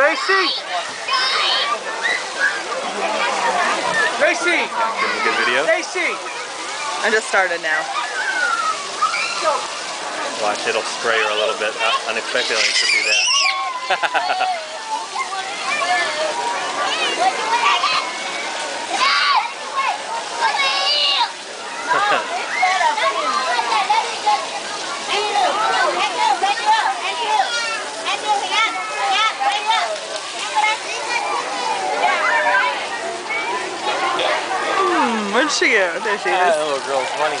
Gracie! Gracie! Getting a good video. Gracie! I just started now. Watch, it'll spray her a little bit uh, unexpectedly to do that. where'd she go? There she that is. little girl's funny.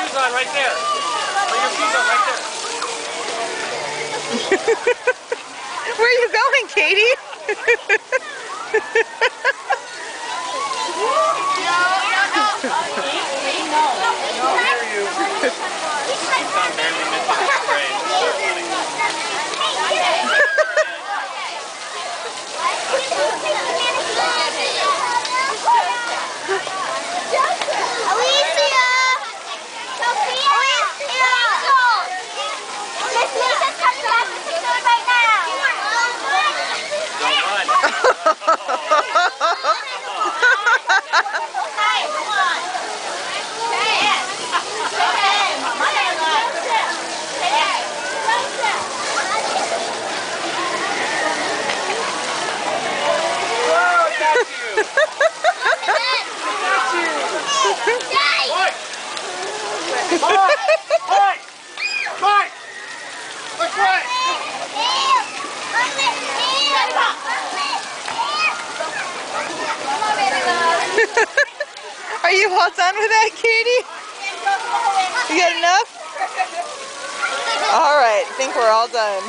shoes on right there. Put your shoes on right there. Where are you going, Katie? Are you all done with that, Katie? You got enough? All right, I think we're all done.